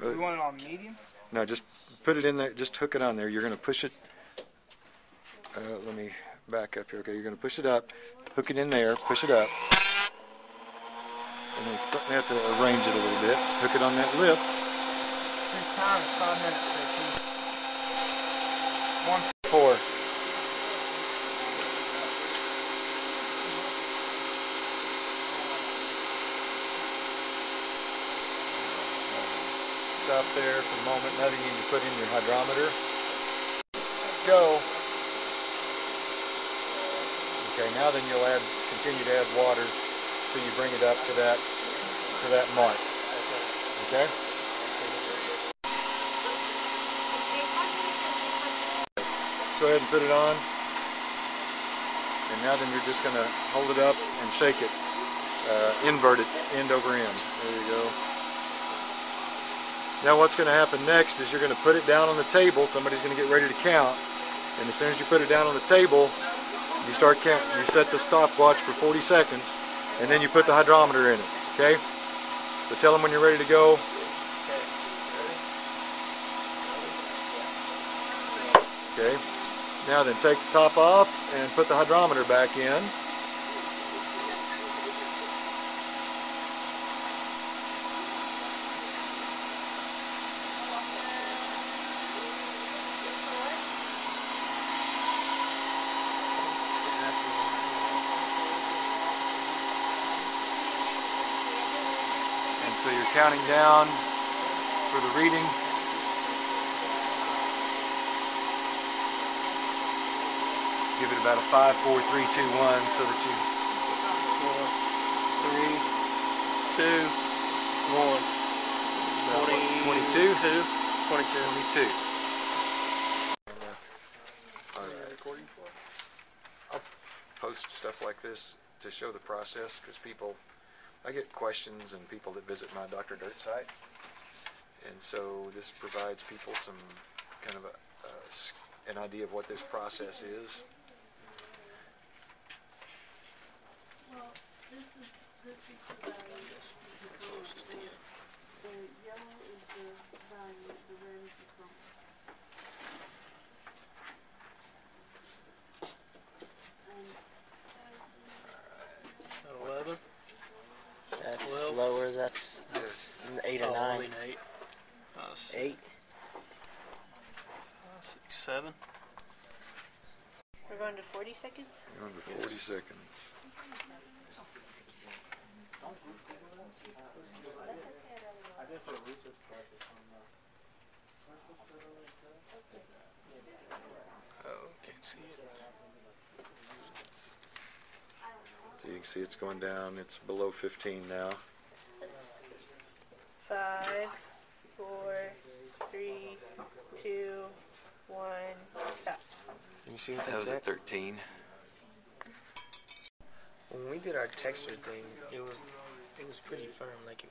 We want it on medium? No, just put it in there. Just hook it on there. You're going to push it. Uh, let me back up here. Okay, you're going to push it up. Hook it in there. Push it up. And then you have to arrange it a little bit. Hook it on that lip. His time is five minutes, so. One. Four. Stop there for a moment. Now you need to put in your hydrometer. Go. Okay, now then you'll add, continue to add water till you bring it up to that, to that mark. Okay? Go ahead and put it on. And now then you're just going to hold it up and shake it. Uh, invert it end over end. There you go. Now what's going to happen next is you're going to put it down on the table. Somebody's going to get ready to count. And as soon as you put it down on the table, you start count. You set the stopwatch for 40 seconds, and then you put the hydrometer in it. Okay? So tell them when you're ready to go. Okay. Now then, take the top off and put the hydrometer back in. And so you're counting down for the reading. Give it about a five, four, three, two, one, so that you Four, three, two, one. about, what, 22? 22. 22. 22. Alright. I'll post stuff like this to show the process because people, I get questions and people that visit my Dr. Dirt site. And so this provides people some kind of a, a s- an idea of what this process is. Well, this is, this is the value, this is the color, the, the yellow is the That's that's an eight or Oh, I nine. mean 8. Uh, s- Eight. uh, six, 7. We're going to forty seconds? Under 40 seconds. Oh, can't see it. So you can see it's going down. It's below 15 now. Five, four, three, two, one, stop. Can you see what That that's was at at? 13. When we did our texture thing, it was it was pretty firm. Like it,